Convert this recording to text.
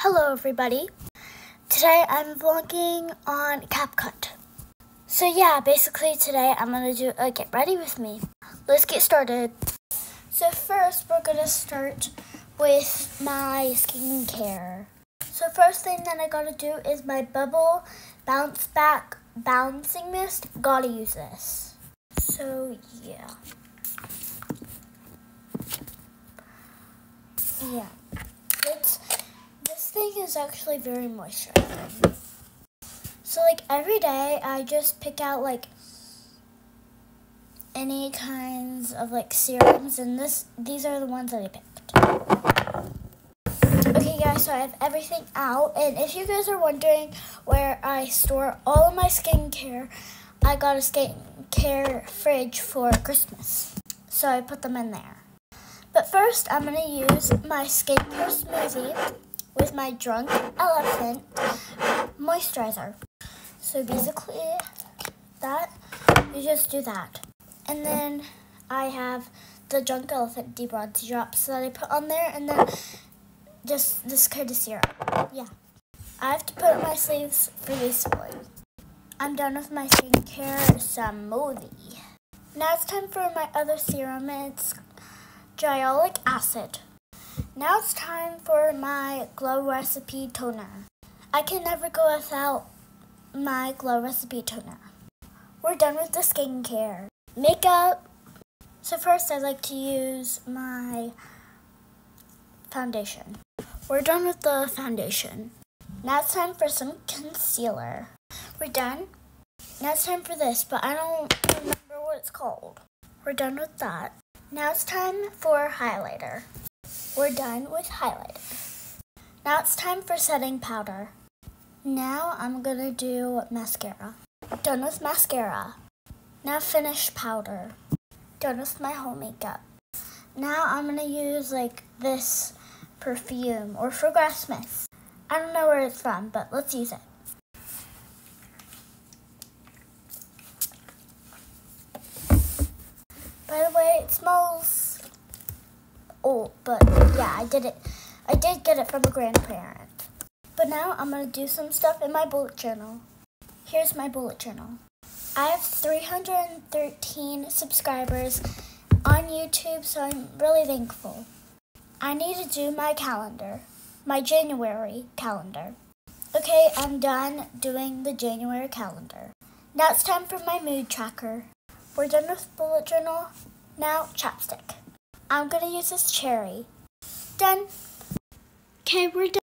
Hello everybody. Today I'm vlogging on CapCut. So yeah, basically today I'm gonna do a get ready with me. Let's get started. So first we're gonna start with my skincare. So first thing that I gotta do is my Bubble Bounce Back Bouncing Mist. Gotta use this. So yeah. Yeah. Is actually very moisturizing. So like every day I just pick out like any kinds of like serums and this these are the ones that I picked. Okay guys, so I have everything out and if you guys are wondering where I store all of my skincare, I got a skincare fridge for Christmas. So I put them in there. But first, I'm going to use my skincare smoothie with my Drunk Elephant moisturizer. So basically, that, you just do that. And then I have the Drunk Elephant D-Bronzi drops that I put on there, and then just this kind of serum. Yeah. I have to put up my sleeves for this one. I'm done with my skincare smoothie. Now it's time for my other serum. It's gyrolic acid. Now it's time for my Glow Recipe Toner. I can never go without my Glow Recipe Toner. We're done with the skincare. Makeup. So first I'd like to use my foundation. We're done with the foundation. Now it's time for some concealer. We're done. Now it's time for this, but I don't remember what it's called. We're done with that. Now it's time for highlighter. We're done with highlighter. Now it's time for setting powder. Now I'm gonna do mascara. Done with mascara. Now finish powder. Done with my whole makeup. Now I'm gonna use like this perfume or Fragrance Mist. I don't know where it's from, but let's use it. By the way, it smells old, but yeah, I did it. I did get it from a grandparent. But now I'm gonna do some stuff in my bullet journal. Here's my bullet journal. I have 313 subscribers on YouTube, so I'm really thankful. I need to do my calendar, my January calendar. Okay, I'm done doing the January calendar. Now it's time for my mood tracker. We're done with bullet journal. Now chapstick. I'm gonna use this cherry. Done. Okay, we're done.